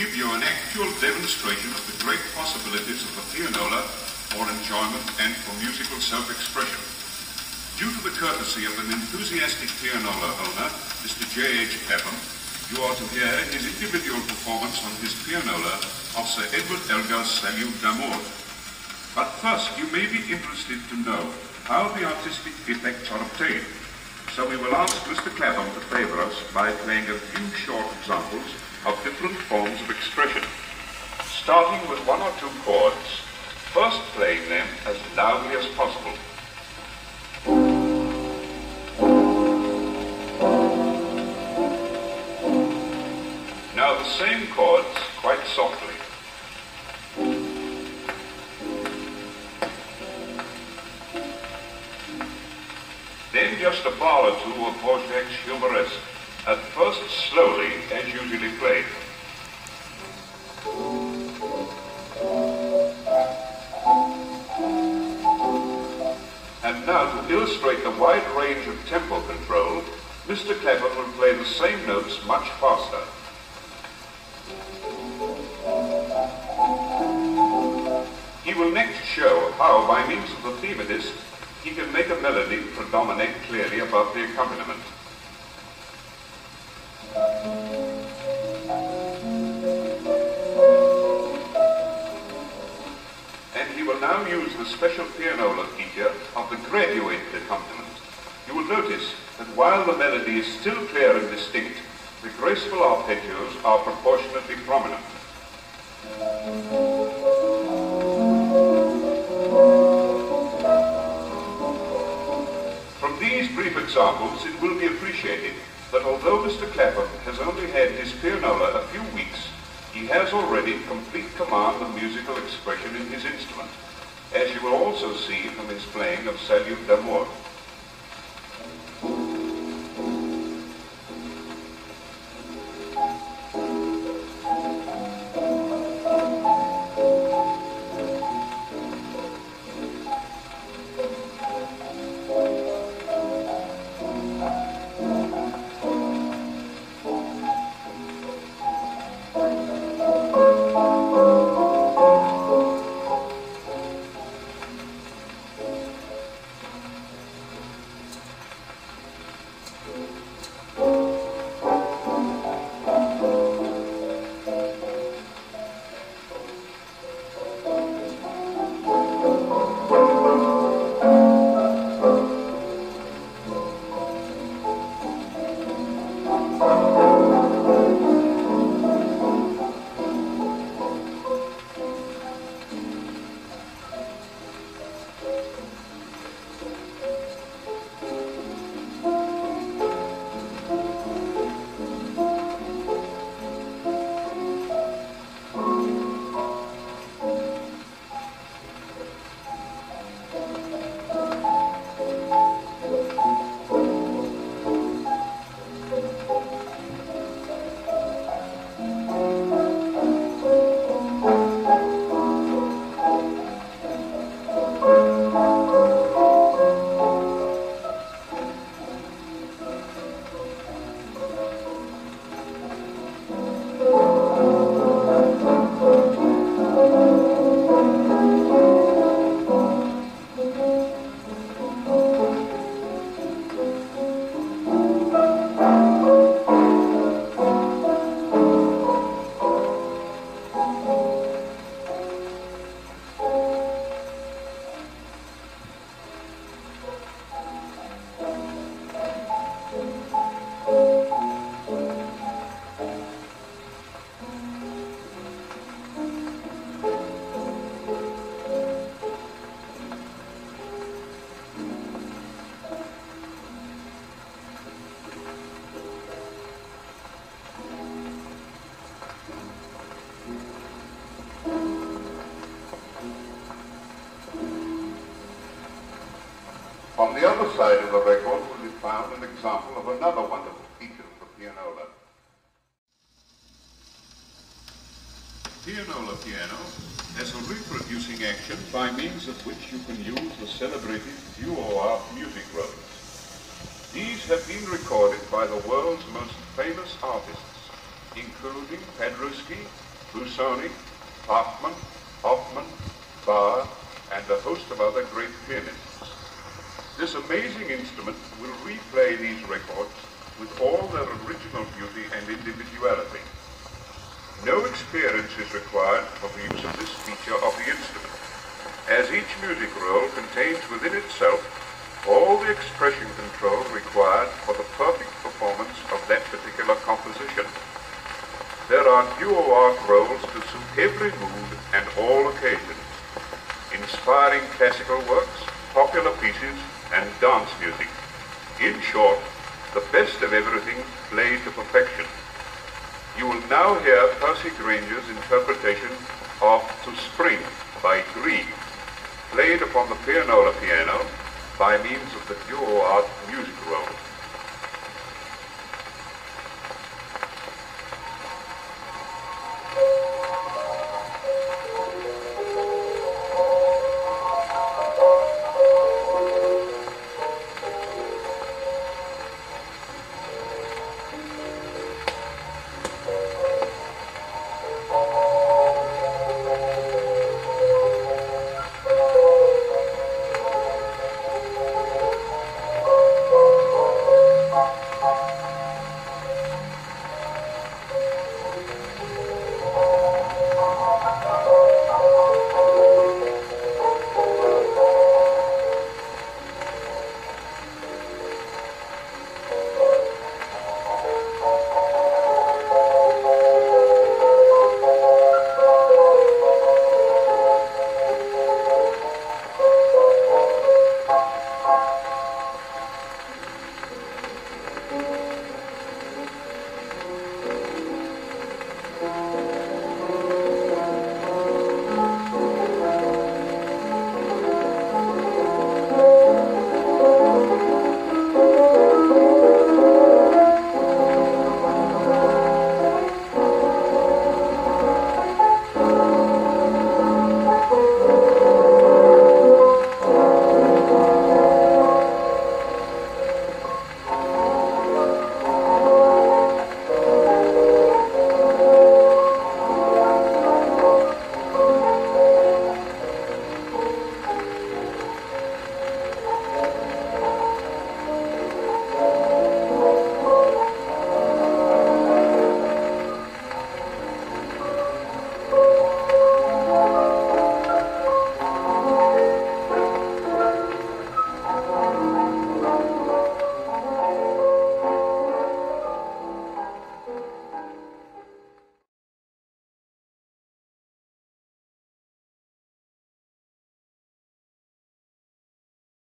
give you an actual demonstration of the great possibilities of the pianola for enjoyment and for musical self-expression. Due to the courtesy of an enthusiastic pianola owner, Mr. J.H. Clapham, you are to hear his individual performance on his pianola of Sir Edward Elgar's Salut d'Amour. But first, you may be interested to know how the artistic effects are obtained. So we will ask Mr. Clapham to favor us by playing a few short examples of different forms of expression. Starting with one or two chords, first playing them as loudly as possible. Now the same chords quite softly. Just a bar or two of Dvorak's Humoresque, at first slowly as usually played. And now to illustrate the wide range of tempo control, Mr. Clapham will play the same notes much faster. He will next show how, by means of the Themodist, he can make a melody predominate clearly above the accompaniment. And he will now use the special pianola feature of the graduated accompaniment. You will notice that while the melody is still clear and distinct, the graceful arpeggios are proportionately prominent. Brief examples, it will be appreciated that although Mr. Clapham has only had his pianola a few weeks, he has already complete command of musical expression in his instrument, as you will also see from his playing of Salut d'Amour. On the other side of the record will be found an example of another wonderful feature of the pianola. Pianola piano has a reproducing action by means of which you can use the celebrated duo art music rolls. These have been recorded by the world's most famous artists, including Paderewski, Busoni, Bachman, Hofmann, Bauer, and a host of other great pianists. This amazing instrument will replay these records with all their original beauty and individuality. No experience is required for the use of this feature of the instrument, as each music roll contains within itself all the expression control required for the perfect performance of that particular composition. There are duo art rolls to suit every mood and all occasions, inspiring classical works, popular pieces, and dance music. In short, the best of everything played to perfection. You will now hear Percy Grainger's interpretation of To Spring by Grieg, played upon the pianola piano by means of the duo art music roll.